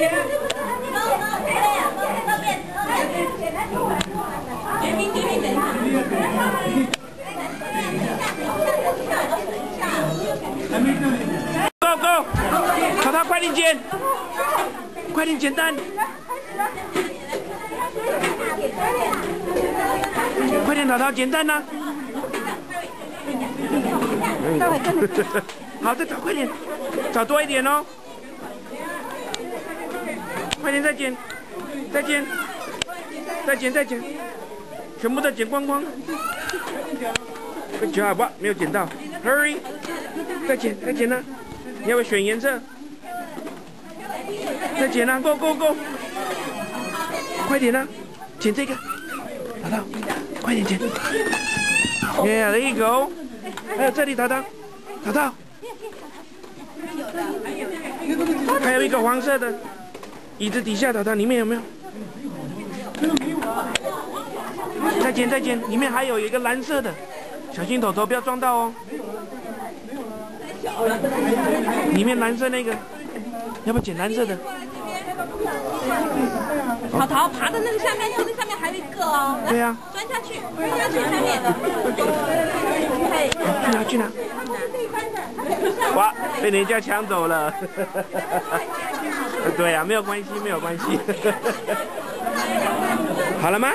Go go，淘淘快点捡，快点捡单，快点淘淘捡单呐！好，再找快点，找多一点哦，再捡，再捡，再捡再捡，全部都捡光光。九好不，没有捡到，Hurry，再捡再捡呢，你要不要选颜色？再捡呢，Go Go Go，快点呢，捡这个，淘淘，快点捡，Yeah，there you go，还有这里淘淘，淘淘，还有一个黄色的。椅子底下，找它里面有没有？再捡再捡，里面还有一个蓝色的，小心头头不要撞到哦。里面蓝色那个，要不要捡蓝色的？淘淘爬到那个下面去，那下面还有一个哦。对呀、钻下去，钻下去下面。嘿，哇，被人家抢走了。对呀、没有关系，没有关系。好了吗？